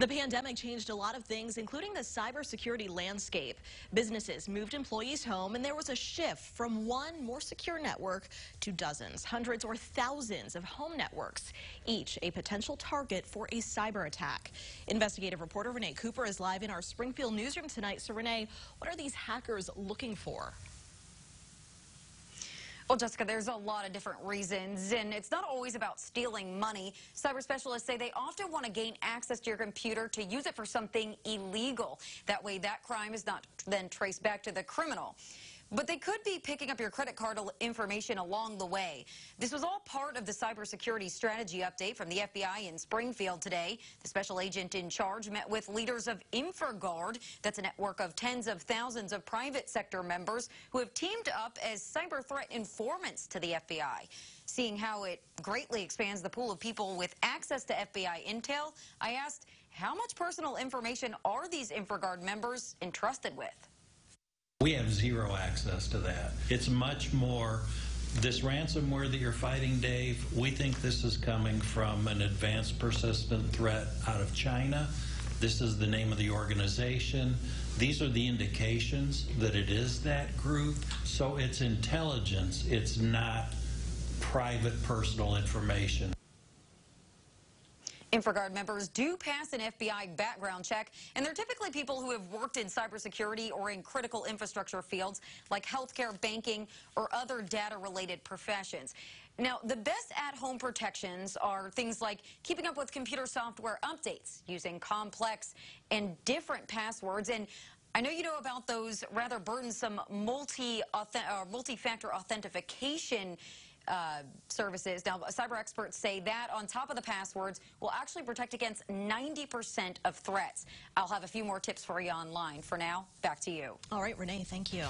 The pandemic changed a lot of things, including the cybersecurity landscape. Businesses moved employees home, and there was a shift from one more secure network to dozens, hundreds, or thousands of home networks, each a potential target for a cyber attack. Investigative reporter Renee Cooper is live in our Springfield newsroom tonight. So, Renee, what are these hackers looking for? Well, Jessica, there's a lot of different reasons, and it's not always about stealing money. Cyber specialists say they often want to gain access to your computer to use it for something illegal. That way, that crime is not then traced back to the criminal. But they could be picking up your credit card information along the way. This was all part of the cybersecurity strategy update from the FBI in Springfield today. The special agent in charge met with leaders of InfraGard. That's a network of tens of thousands of private sector members who have teamed up as cyber threat informants to the FBI. Seeing how it greatly expands the pool of people with access to FBI intel, I asked, how much personal information are these InfraGard members entrusted with? We have zero access to that. It's much more this ransomware that you're fighting, Dave, we think this is coming from an advanced persistent threat out of China. This is the name of the organization. These are the indications that it is that group. So it's intelligence, it's not private personal information. InfraGard members do pass an FBI background check, and they're typically people who have worked in cybersecurity or in critical infrastructure fields like healthcare, banking, or other data-related professions. Now, the best at-home protections are things like keeping up with computer software updates, using complex and different passwords, and I know you know about those rather burdensome uh, multi-factor multi authentication uh, services. Now, cyber experts say that on top of the passwords will actually protect against 90% of threats. I'll have a few more tips for you online. For now, back to you. All right, Renee, thank you.